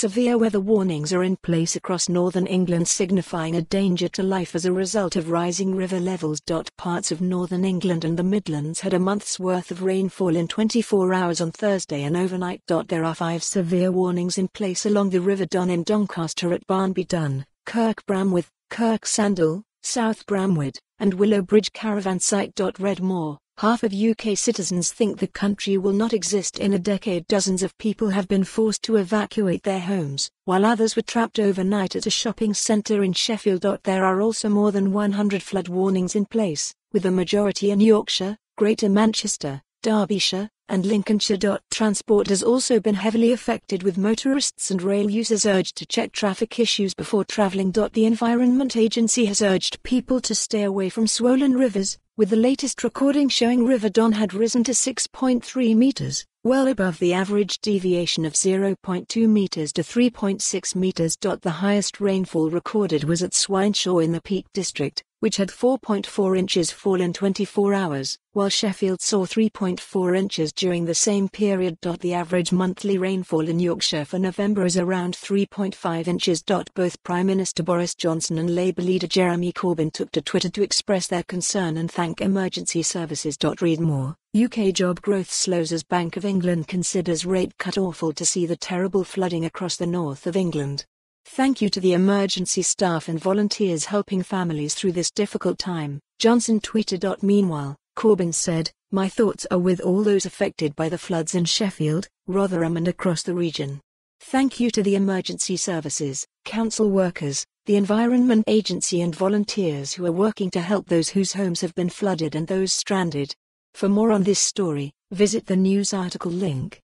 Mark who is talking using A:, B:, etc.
A: Severe weather warnings are in place across northern England, signifying a danger to life as a result of rising river levels. Parts of northern England and the Midlands had a month's worth of rainfall in 24 hours on Thursday and overnight. There are five severe warnings in place along the River Don in Doncaster at Barnby Dun, Kirk Bramwith, Kirk Sandall, South Bramwith, and Willowbridge Caravan Site. Redmore, Half of UK citizens think the country will not exist in a decade. Dozens of people have been forced to evacuate their homes, while others were trapped overnight at a shopping centre in Sheffield. There are also more than 100 flood warnings in place, with a majority in Yorkshire, Greater Manchester, Derbyshire, and Lincolnshire. Transport has also been heavily affected with motorists and rail users urged to check traffic issues before travelling. The Environment Agency has urged people to stay away from swollen rivers, with the latest recording showing River Don had risen to 6.3 meters, well above the average deviation of 0.2 meters to 3.6 meters. The highest rainfall recorded was at Swineshaw in the Peak District, which had 4.4 inches fall in 24 hours, while Sheffield saw 3.4 inches during the same period. The average monthly rainfall in Yorkshire for November is around 3.5 inches. Both Prime Minister Boris Johnson and Labour leader Jeremy Corbyn took to Twitter to express their concern and thank emergency services. Read more. UK job growth slows as Bank of England considers rate cut awful to see the terrible flooding across the north of England. Thank you to the emergency staff and volunteers helping families through this difficult time, Johnson tweeted. Meanwhile, Corbyn said, My thoughts are with all those affected by the floods in Sheffield, Rotherham, and across the region. Thank you to the emergency services, council workers, the Environment Agency, and volunteers who are working to help those whose homes have been flooded and those stranded. For more on this story, visit the news article link.